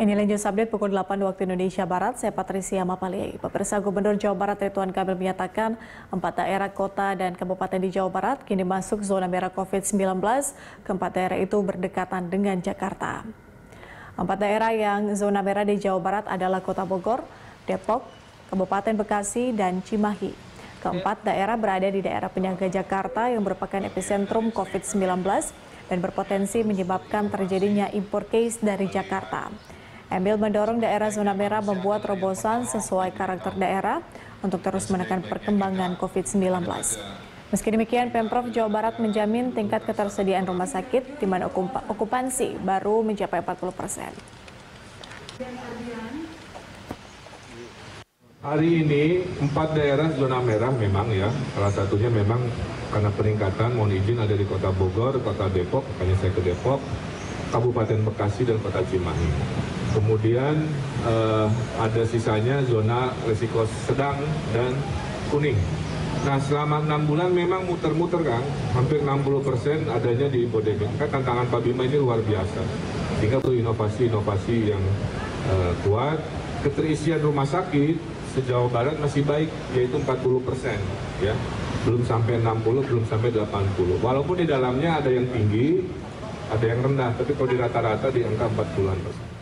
Ini lanjut update pukul 8 waktu Indonesia Barat, saya Patricia Mapali. Pemirsa Gubernur Jawa Barat Ridwan Kamil menyatakan empat daerah kota dan kabupaten di Jawa Barat kini masuk zona merah COVID-19. Keempat daerah itu berdekatan dengan Jakarta. Empat daerah yang zona merah di Jawa Barat adalah Kota Bogor, Depok, Kabupaten Bekasi, dan Cimahi. Keempat daerah berada di daerah penyangga Jakarta yang merupakan epicentrum COVID-19 dan berpotensi menyebabkan terjadinya impor case dari Jakarta. Emil mendorong daerah zona merah membuat terobosan sesuai karakter daerah untuk terus menekan perkembangan COVID-19. Meski demikian, Pemprov Jawa Barat menjamin tingkat ketersediaan rumah sakit di mana okupansi baru mencapai 40 persen. Hari ini empat daerah zona merah memang ya, salah satunya memang karena peningkatan mohon izin ada di kota Bogor, kota Depok, makanya saya ke Depok, Kabupaten Bekasi dan kota Cimahi. Kemudian uh, ada sisanya zona risiko sedang dan kuning. Nah selama enam bulan memang muter-muter kan, hampir 60 persen adanya di Bodebek. Kan tantangan Pak Bima ini luar biasa. Sehingga perlu inovasi-inovasi yang uh, kuat. Keterisian rumah sakit sejauh barat masih baik, yaitu 40 persen. Ya. Belum sampai 60, belum sampai 80. Walaupun di dalamnya ada yang tinggi, ada yang rendah, tapi kalau di rata-rata di angka 40 persen.